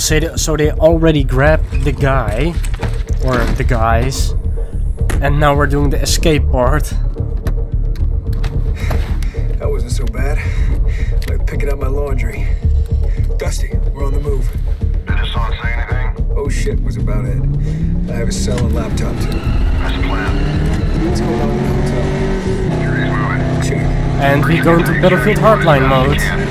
So they, so they already grabbed the guy, or the guys, and now we're doing the escape part. That wasn't so bad. Like picking up my laundry. Dusty, we're on the move. Did Hassan say anything? Oh shit was about it. I have a cell and laptop too. That's the plan. What's going on in the hotel? Sure he's moving. Check. And we go into Battlefield Hardline mode.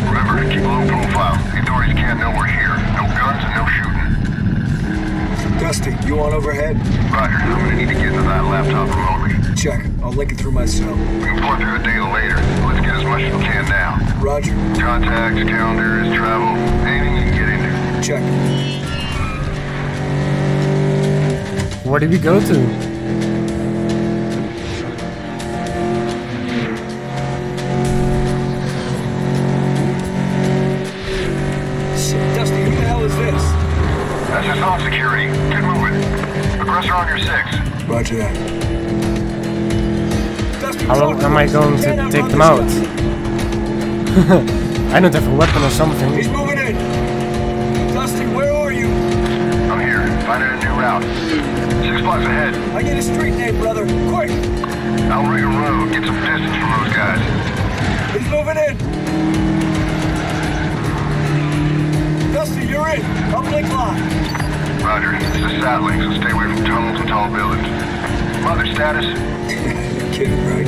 Shooting. Dusty, you on overhead? Roger, I'm gonna need to get into that laptop remotely. Check. I'll link it through my cell. We can plug through the data later. Let's get as much as we can now. Roger. Contacts, calendars, travel, anything you can get into. Check. Where did we go to? That's on security. Get moving. Aggressor on your six. Roger that. How talk am I going to take them out? I don't have a weapon or something. He's moving in. Dusty, where are you? I'm here. Finding a new route. Six blocks ahead. I get a street name, brother. Quick. Outrigger Road. Get some distance from those guys. He's moving in. Dusty, you're in. I'll blink line. Roger. This is Satlink, so stay away from tunnels and tall buildings. Mother status? You're kidding, right?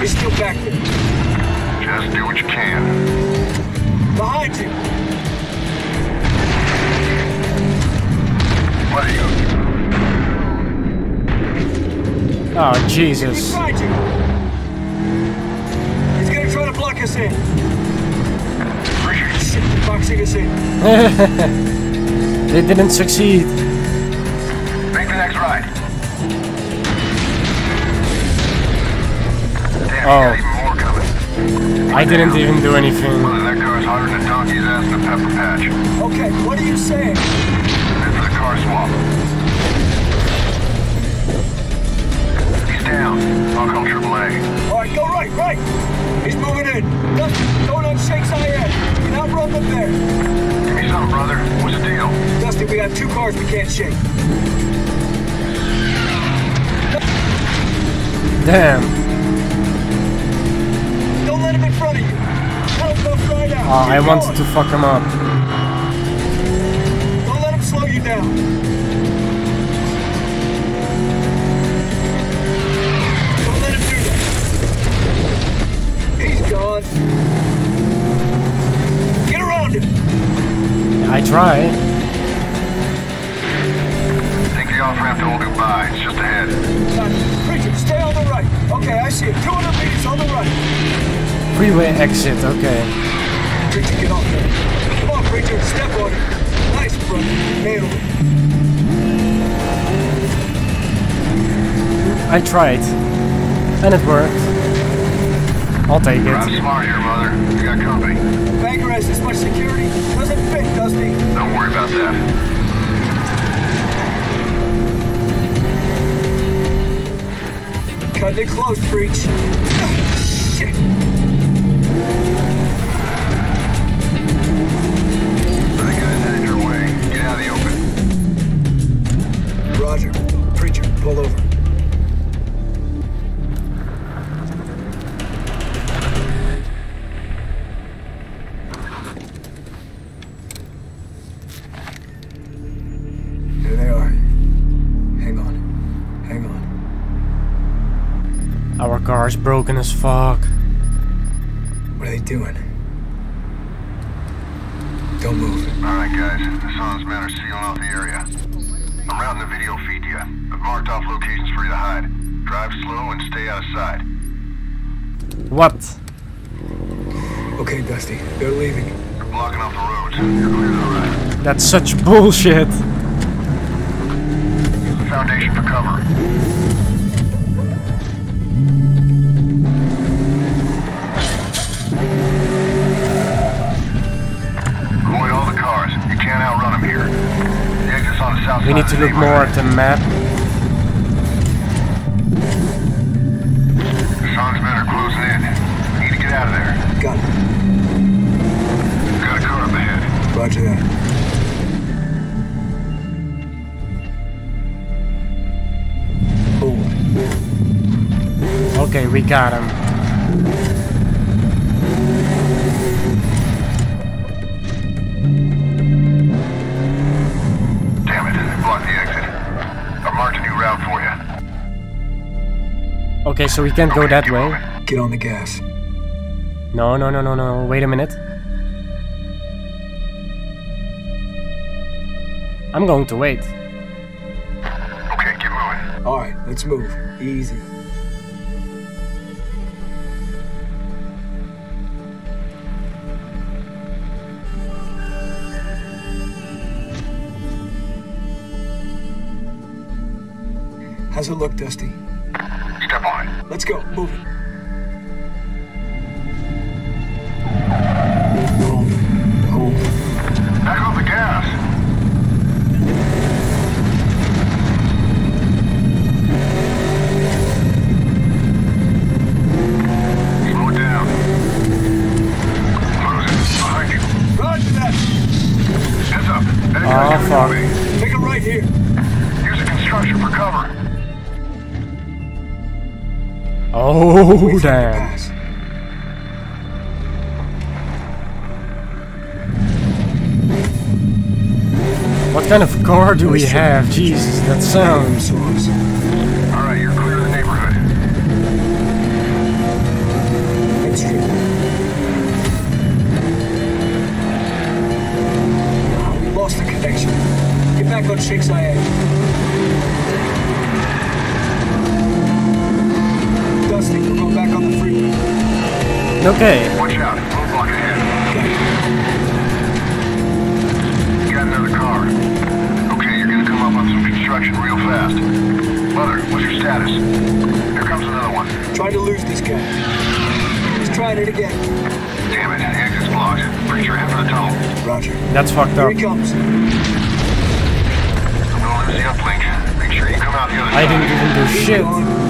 He's still back there. Just do what you can. Behind you. What are you? Oh, He's Jesus. behind you. He's gonna try to block us in. Appreciate you. Shit, they're boxing us in. They didn't succeed. Make the next ride. Damn, Oh. you got even more coming. I didn't even do anything. Mother, that car's hotter than donkey's ass in a pepper patch. Okay, what are you saying? Head for the car swap. He's down. I'll call AAA. All right, go right, right. He's moving in. Dusty, going on Sheikh Zayed. You can outrun them there. Give me brother. What's the deal? Dusty, we got two cars we can't shake. Damn. Don't let him in front of you. Help us right out. Oh, I Keep wanted to fuck him up. I try. Take the off-ramp to Old Dubai. It's just ahead. Got. Preacher, stay on the right. Okay, I see it. 200 meters on the right. Freeway exit, okay. Preacher, get off there. Come on, Preacher, step on it. Nice, brother. Nailed it. I tried. And it worked. I'll take Drive it. smart here, mother. You got company. Banker has this much security. Doesn't fit, Dusty. Don't worry about that. Cutting it close, Preach. Shit. That guy's headed your way. Get out of the open. Roger. Preacher, pull over. Car's broken as fuck. What are they doing? Don't move. All right, guys. Hassan's men are sealing off the area. I'm routing the video feed to you. I've marked off locations for you to hide. Drive slow and stay out of sight. What? Okay, Dusty. They're leaving. They're blocking off the roads. You're clear to the right. That's such bullshit. Foundation for cover. We need to look more at the map. Are closing in. Need to get out of there. Got it. Got a car up ahead. Okay, we got him. Okay, so we can't go that way. Get on the gas. No, no, no, no, no. Wait a minute. I'm going to wait. Okay, get moving. All right, let's move. Easy. How's it look, Dusty? Step on. Let's go. Move it. Oh, Wait for him to damn. What kind of car do we have? Jesus, that sounds... Sauce. All right, you're clear of the neighborhood. We lost the connection. Get back on Sheikh Zayed. Okay. Watch out. Roadblock ahead. You got another car. Okay, you're gonna come up on some construction real fast. Mother, what's your status? Here comes another one. Trying to lose this guy. He's trying it again. Damn it, the exit's blocked. Preacher, head for the tunnel. Roger. That's fucked up. Here he comes. I'm gonna lose the uplink. Make sure you come out the other I side. didn't even do Keep shit.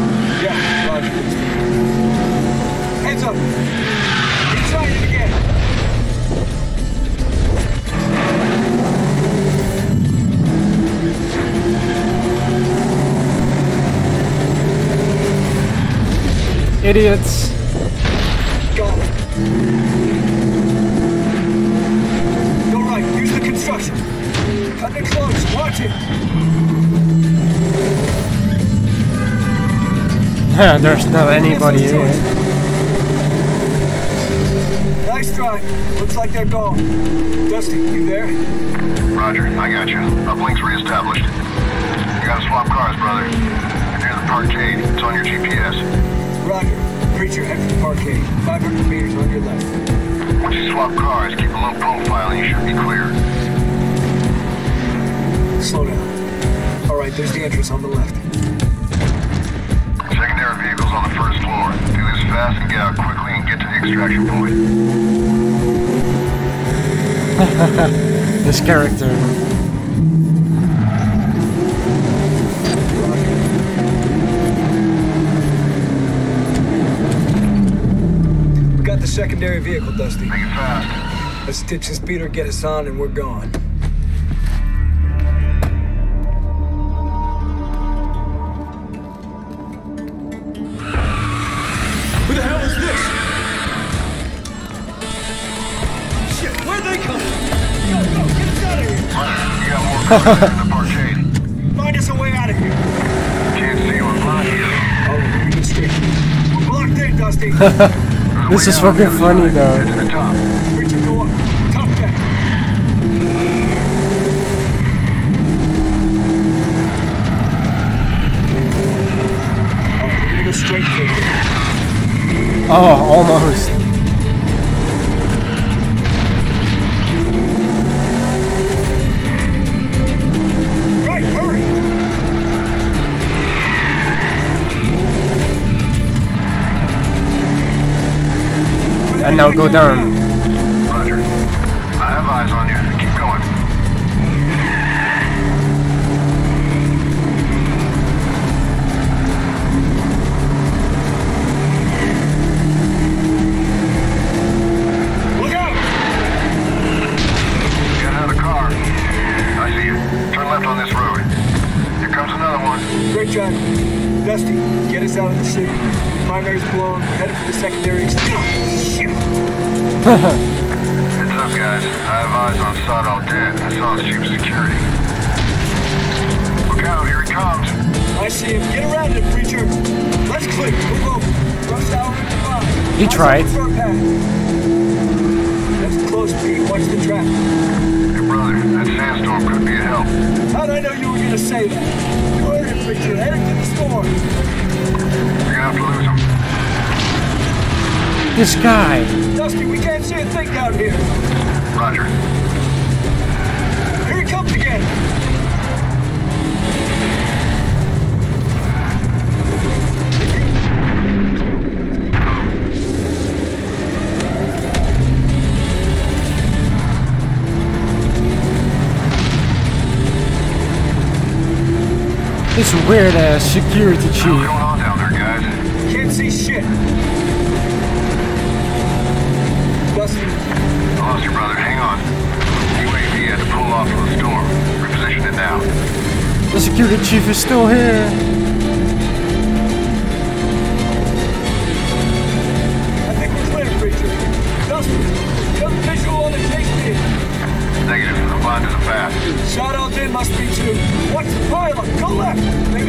Idiots. It. Go right. Use the construction. Cutting it close. Watch it. There's not anybody here. Nice try. Looks like they're gone. Dusty, you there? Roger, I got you. Uplink's reestablished. You gotta swap cars, brother. You're near the parkade. It's on your GPS. Roger. Preacher, head for the parkade. 500 meters on your left. Once you swap cars, keep a low profile and you should be clear. Slow down. All right, there's the entrance on the left. Secondary vehicles on the first floor. Do this fast and get out quickly and get to the extraction point. This character. We got the secondary vehicle, Dusty. Make it fast. Let's ditch this beater, get us on, and we're gone. Find us a way out of here. Can't see oh, you. I'm here. Oh, we can. We're blocked in, Dusty. This is out on the fucking funny, though. Get to the top. Preacher, go up. Top deck. Oh, All right, now go down. He Eyes on tried. the. That's close, Pete. Watch the traffic. Hey, brother, that sandstorm could be a help. How'd I know you were gonna say that? You heard it, preacher. Heading to the storm. We're gonna have to lose him. This guy. Dusty, we can't see a thing down here. Roger. Here he comes again. This weird ass security chief. What's chief. going on down there, guys? Can't see shit. Dusty, I lost you, brother. Hang on. UAV had to pull off from the storm. Reposition it now. The security chief is still here.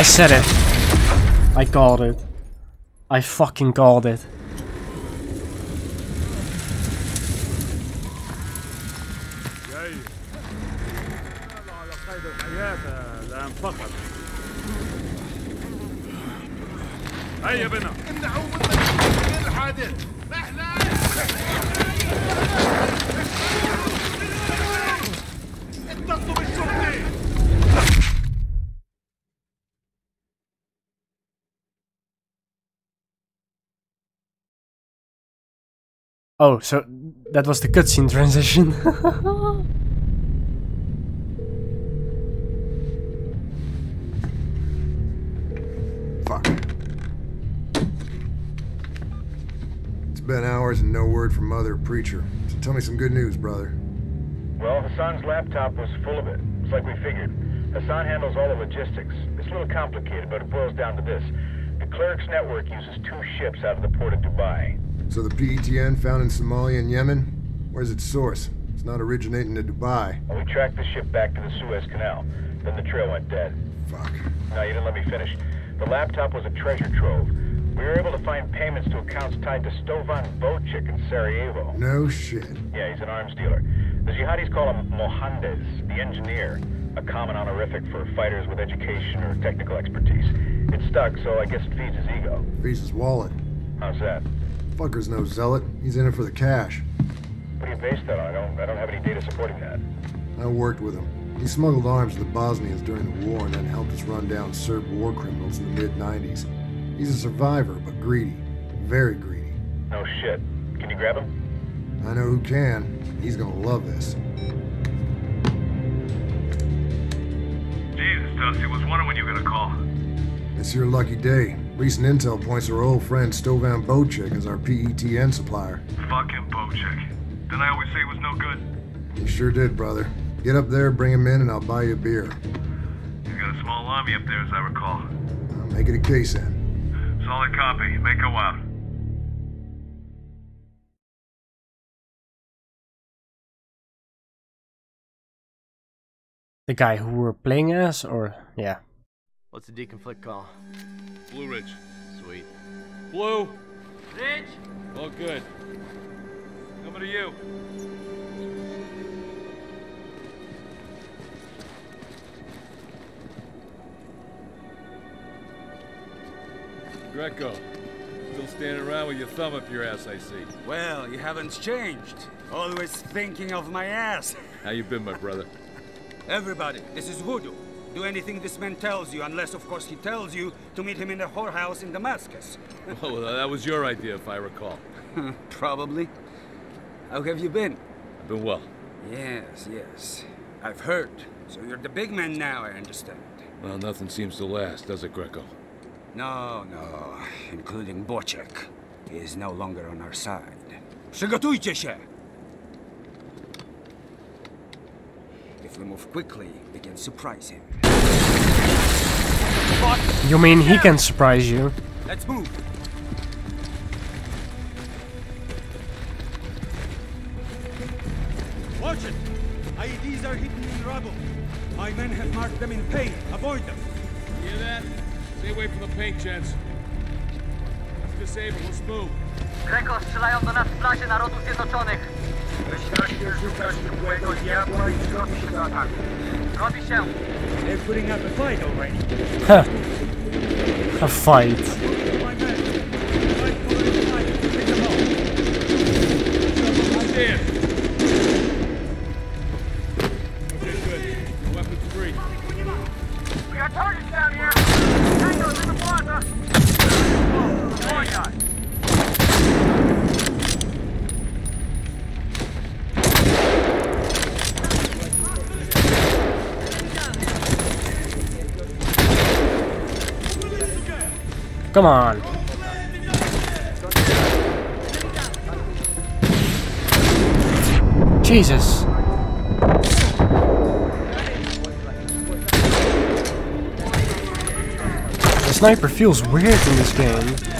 I said it. I called it. I fucking called it. جاي على قيد الحياة الآن فقط هيا بنا Oh, so that was the cutscene transition. Fuck. It's been hours and no word from Mother Preacher. So tell me some good news, brother. Well, Hassan's laptop was full of it. It's like we figured. Hassan handles all the logistics. It's a little complicated, but it boils down to this. The cleric's network uses two ships out of the port of Dubai. So the PETN found in Somalia and Yemen? Where's its source? It's not originating in Dubai. We tracked the ship back to the Suez Canal. Then the trail went dead. Fuck. No, you didn't let me finish. The laptop was a treasure trove. We were able to find payments to accounts tied to Stovan Bocic in Sarajevo. No shit. Yeah, he's an arms dealer. The jihadis call him Mohandes, the engineer, a common honorific for fighters with education or technical expertise. It stuck, so I guess it feeds his ego. Feeds his wallet. How's that? Fucker's no zealot. He's in it for the cash. What do you base that on? I don't, I don't have any data supporting that. I worked with him. He smuggled arms to the Bosnians during the war and then helped us run down Serb war criminals in the mid-90s. He's a survivor, but greedy. Very greedy. No shit. Can you grab him? I know who can. He's gonna love this. Jesus, Dusty, was wondering when you were gonna call. It's your lucky day. Recent intel points to our old friend Stovan Bocic as our PETN supplier. Fucking Bocek. Didn't I always say it was no good? You sure did, brother. Get up there, bring him in, and I'll buy you a beer. You got a small army up there, as I recall. I'll make it a case then. Solid copy. Make go out. the guy who we're playing as, or yeah. What's the deconflict call? Blue Ridge. Sweet. Blue. Ridge! All good. Coming to you. Greco. Still standing around with your thumb up your ass, I see. Well, you haven't changed. Always thinking of my ass. How you been, my brother? Everybody, this is Voodoo. Do anything this man tells you, unless, of course, he tells you to meet him in the whorehouse in Damascus. Oh, well, that was your idea, if I recall. Probably. How have you been? I've been well. Yes, yes. I've heard. So you're the big man now, I understand. Well, nothing seems to last, does it, Greco? No, no. Including Bochek. He is no longer on our side. Przygotujcie się! If we move quickly, we can surprise him. You mean he can surprise you? Let's move! Watch it! IEDs are hidden in rubble. My men have marked them in paint. Avoid them. Hear that? Stay away from the paint, gents. Let's disable, let's move. Greco strzelają do nas w flazie Narodów Zjednoczonych. They're putting up a fight already. Huh. A fight. Come on. Jesus. The sniper feels weird in this game.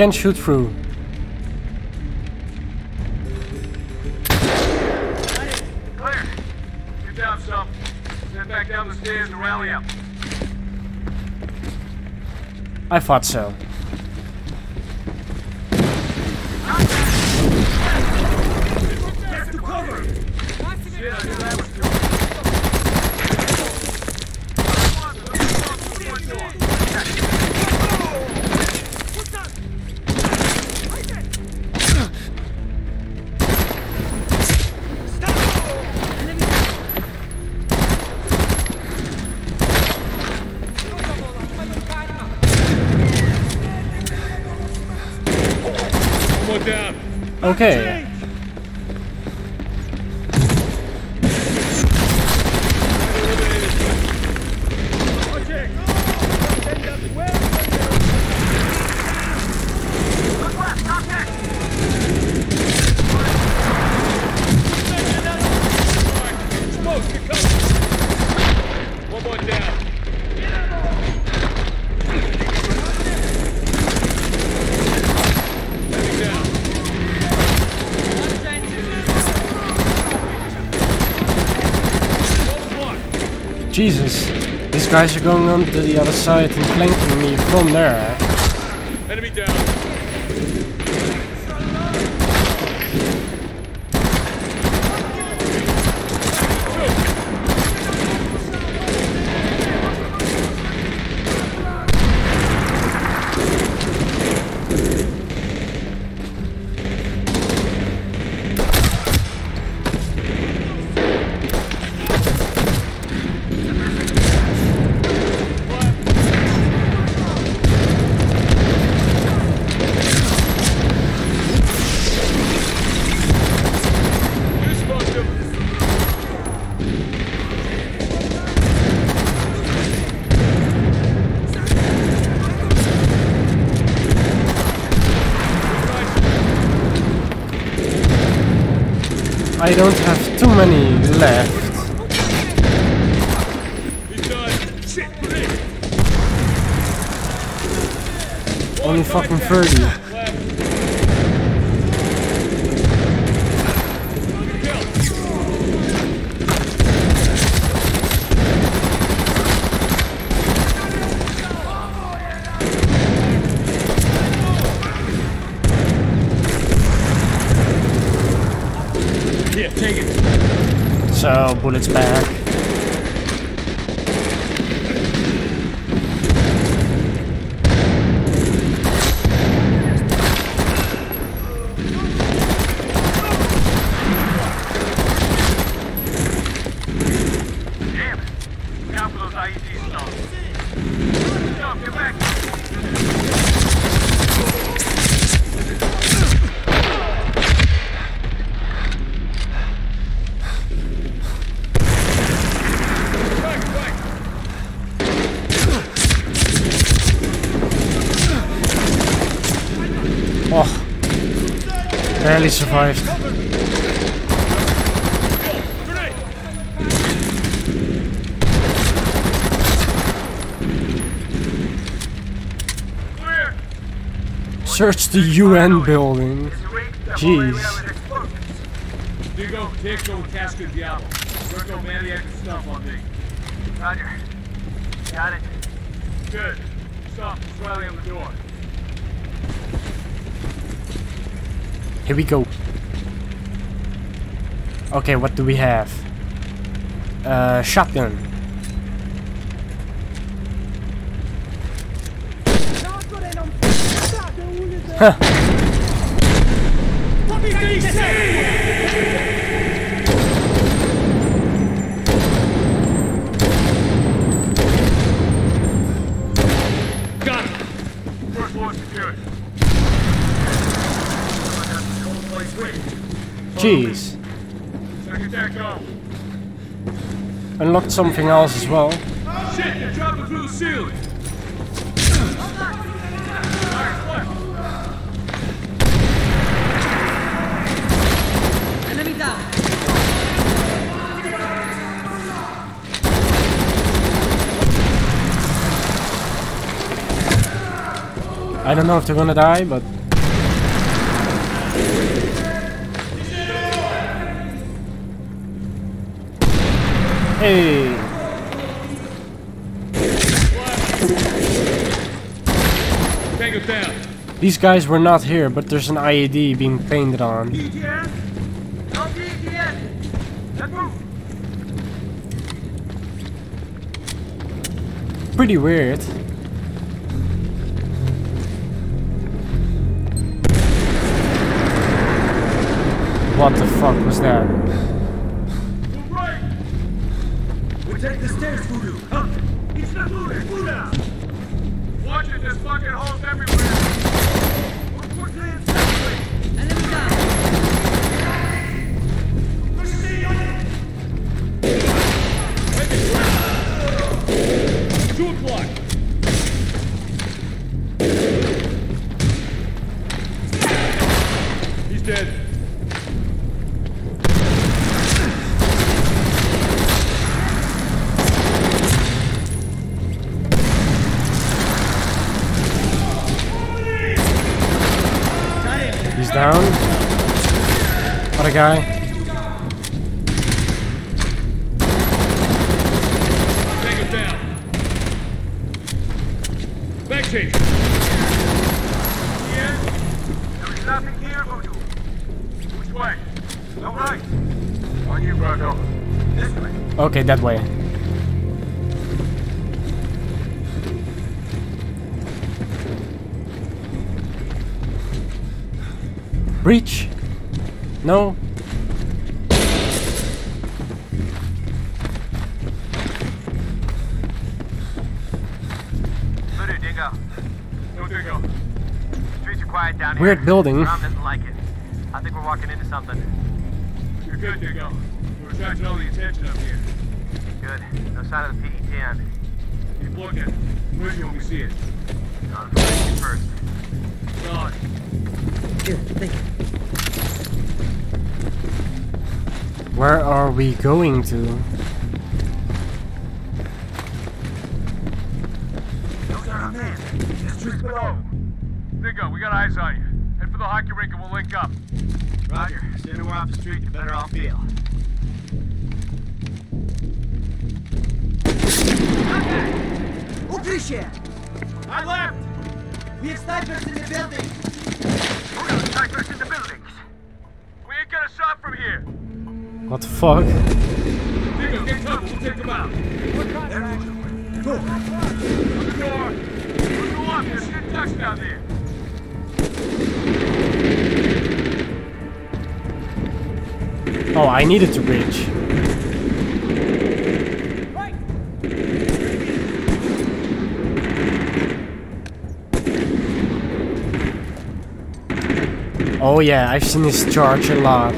Can shoot through. Clear. Get down some. Head back down the stairs and rally up. I thought so. Okay. Smoke, get cover. One more down. Heading down. Jesus. These guys are going on to the other side and flanking me from there. Enemy down. I don't have too many left. He's done. Shit, grenade. Only fucking 30. Here, take it. So, bullets back. Damn it. Look out for those IED stones. Stop, get back. Oh. Barely survived. Search the UN building. Jeez. Diablo. Maniac and stuff on me. Roger. Got it. Good. Stop. Riley on the door. Here we go. Okay, what do we have? Uh, shotgun. Huh. Jeez. Unlocked something else as well. Shit, they're dropping through the ceiling. I don't know if they're gonna die, but Hey! These guys were not here, but there's an IED being painted on. Pretty weird. What the fuck was that? It, there's He's down. Other guy. Tango down. Back change. Here. There's nothing here, Voodoo. Which way? No right. On you, Rocco. This way. Okay, that way. Down No? Weird building. Rom doesn't like it. I think we're walking into something. You're good, Dingo. We're attracting all the attention up here. Good. No sign of the PETN. Keep looking. Where's you when we see it? On the first. Solid. Here, thank you. Where are we going to? Look down there. There's truth below. Dingo, we got eyes on you. Head for the hockey rink and we'll link up. Roger. Sooner we're off the street, the better I'll feel. Укрытие! I left! We have snipers in the building. We're gonna snipers in the buildings! We ain't gonna shot from here! What the fuck? Oh, I needed to reach. Oh yeah, I've seen this charge a lot.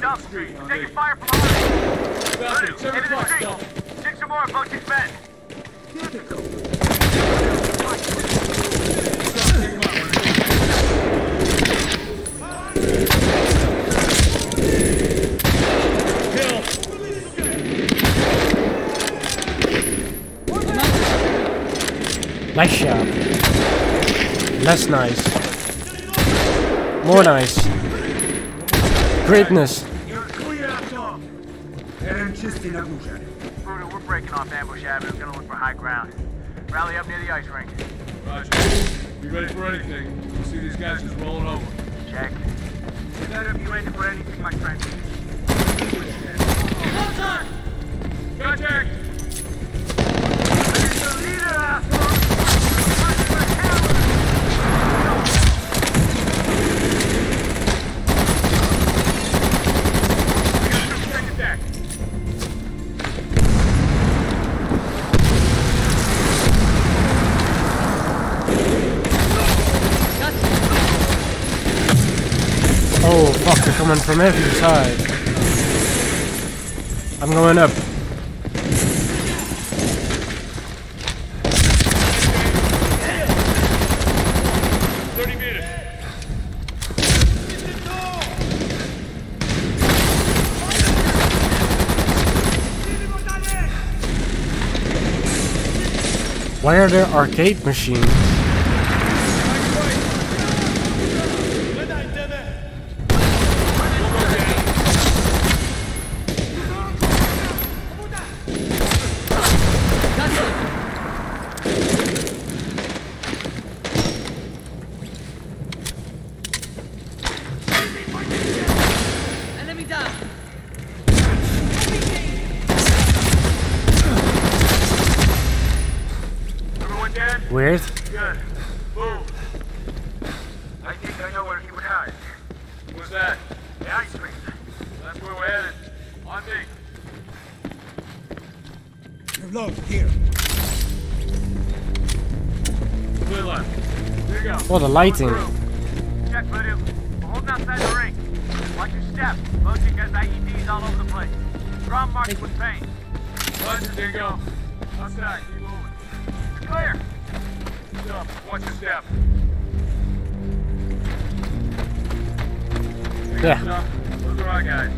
Dump Street. Taking fire from behind. Voodoo, seven into the o'clock, street. Dump. Take some more of Bochek's men. Nice shot. Less nice. More nice. Greatness. We're breaking off Ambush Avenue. We're gonna look for high ground. Rally up near the ice rink. From every side. I'm going up. Why are there arcade machines? Enemy down! Everyone dead? Weird. Good. Move. I think I know where he would hide. What's that? The ice rink. That's where we're headed. On me. Reload, here. Clear left. Here you go. Oh, the lighting. Check, Voodoo. We're outside the rink. Watch your step. Bochek has IEDs all over the place. Ground marked with paint. Roger, Dingo. Outside. Keep moving. It's clear. Jump. Watch your step. Yeah. Those are our guys.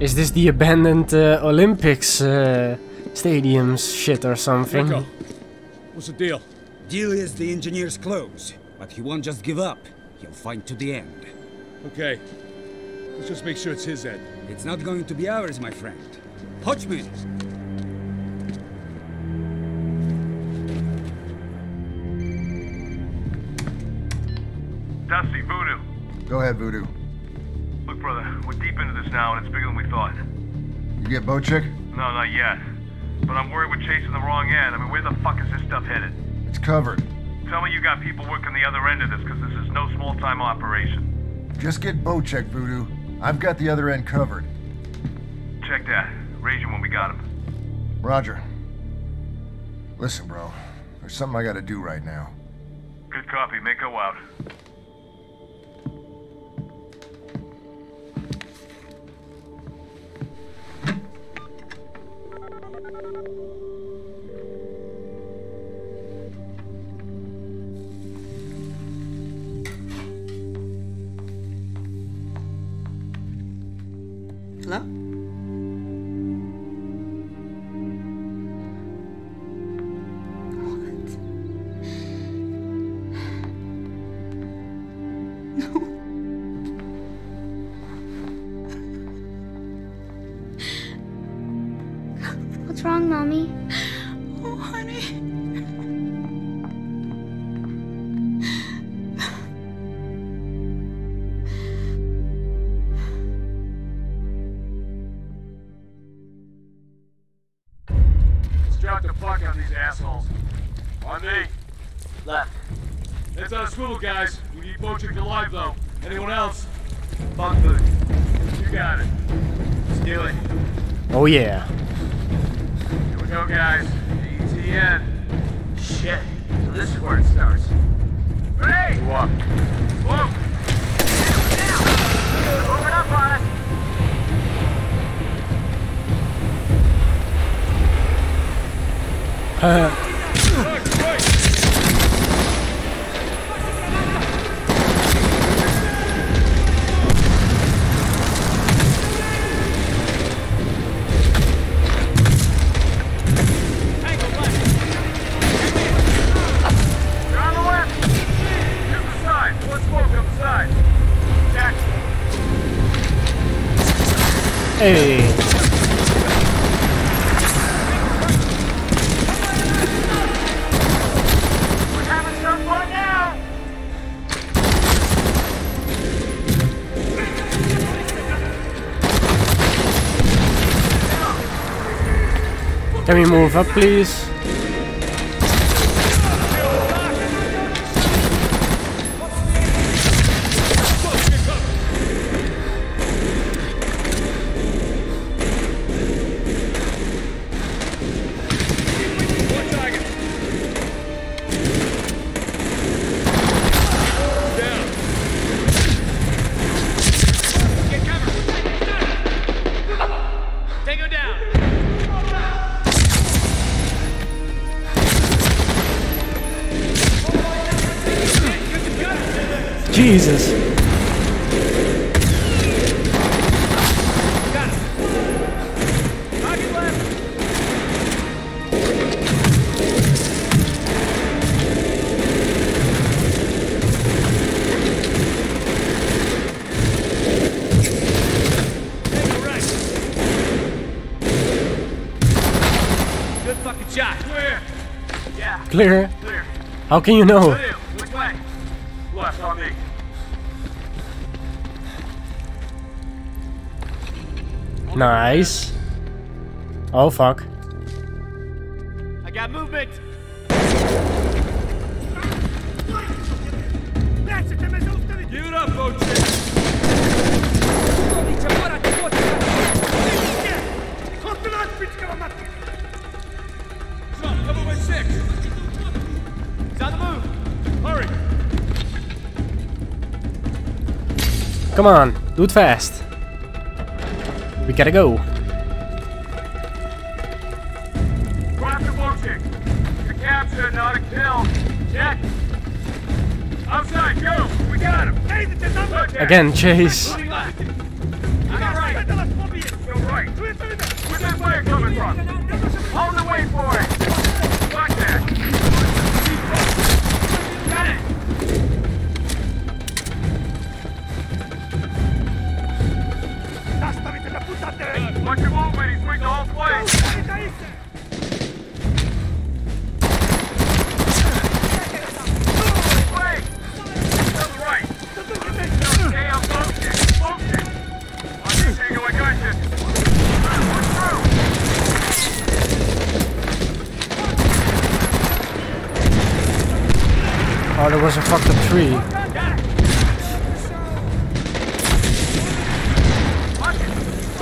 Is this the abandoned uh, Olympics uh, stadiums shit or something? Dingo. What's the deal? Deal is the engineer's close, but he won't just give up. He'll fight to the end. Okay. Let's just make sure it's his end. It's not going to be ours, my friend. Hodgman! Dusty, Voodoo. Go ahead, Voodoo. Look, brother, we're deep into this now, and it's bigger than we thought. You get Bochek? No, not yet. But I'm worried we're chasing the wrong end. I mean, where the fuck is this stuff headed? It's covered. Tell me you got people working the other end of this, because this is no small-time operation. Just get Bochek, Voodoo. I've got the other end covered. Check that. Raise him when we got him. Roger. Listen, bro. There's something I gotta do right now. Good copy. Make go out. Yeah. Here we go, guys. Easy in. Shit. So this is where it starts. Ready? Walk. Whoa. Moving up on us. You're Move up, please? Jesus. Target left. Tango right. Good fucking shot. Clear. Yeah. Clear. Clear. How can you know? Nice. Oh fuck. I got movement. Give it up, Bojic. Cover by six. He's on the move. Hurry. Come on, do it fast. We gotta go. After Bojic. It's a capture, not a kill. Check. Outside, go. We got him. Hey, the number. Again, chase. I got right. Go right. Where's that fire coming from? Hold the way for it. On you, Tango. I got you. Push through. Oh, there was a fucked up tree.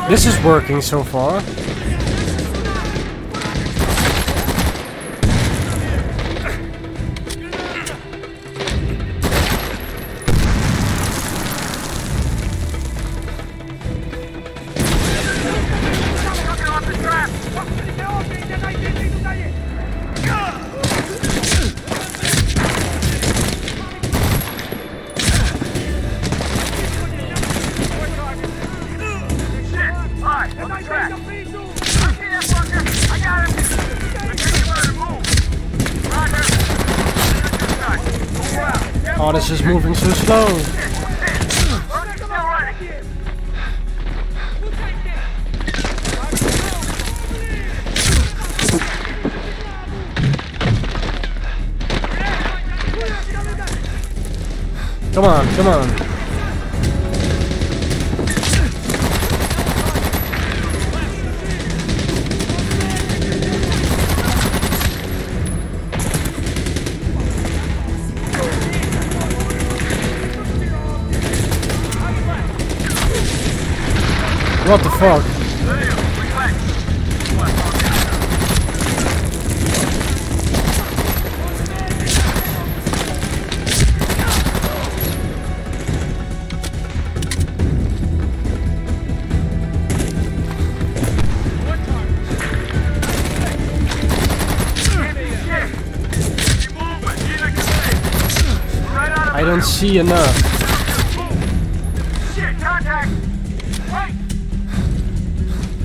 This is working so far. See enough. Shit, contact! Wait!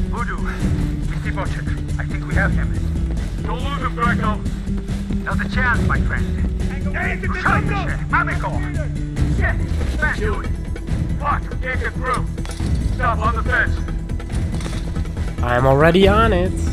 Voodoo, we see Bochek. I think we have him. Don't lose him, Draco. Not a chance, my friend. Ruszajmy Mamy go! Shit! Back to it! Fuck, we can't get through. Stop on the fence. I'm already on it.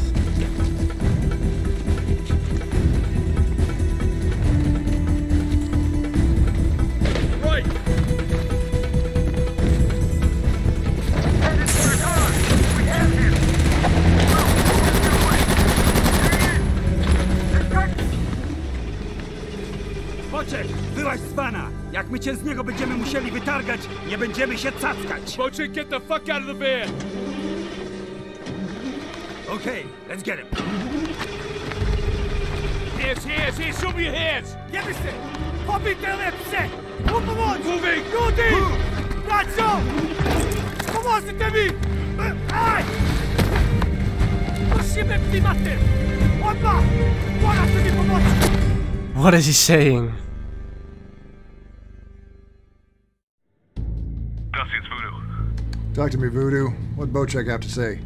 Jak my cię z niego będziemy musieli wytargać, nie będziemy się cackać! Bochek, get the fuck out of the van! Okay, let's get him. Hands, hands, hands, show me your hands! Wiemy się! Pobite lepsze! Pomoc! Moving! Люди! Bracio! Pomożcie mi! Aj! Musimy klimaty! Odma! Pora mi pomocy! What is he saying? Talk to me, Voodoo. What Bochek have to say?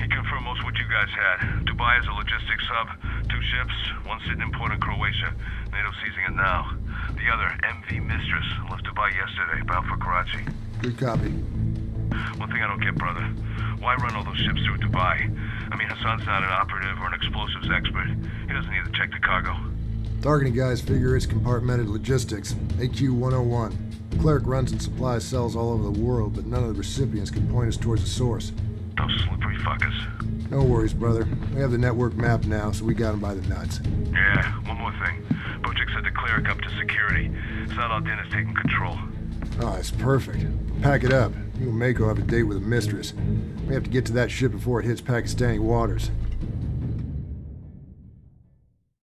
He confirmed most what you guys had. Dubai is a logistics hub. Two ships, one sitting in port in Croatia. NATO seizing it now. The other, MV Mistress, left Dubai yesterday, bound for Karachi. Good copy. One thing I don't get, brother. Why run all those ships through Dubai? I mean, Hassan's not an operative or an explosives expert. He doesn't need to check the cargo. Targeting guys figure it's compartmented logistics. AQ 101. Cleric runs and supplies cells all over the world, but none of the recipients can point us towards the source. Those slippery fuckers. No worries, brother. We have the network mapped now, so we got them by the nuts. Yeah, one more thing. Bochek said the cleric up to security. Saladin is taking control. Oh, that's perfect. Pack it up. You and Mako have a date with a mistress. We have to get to that ship before it hits Pakistani waters.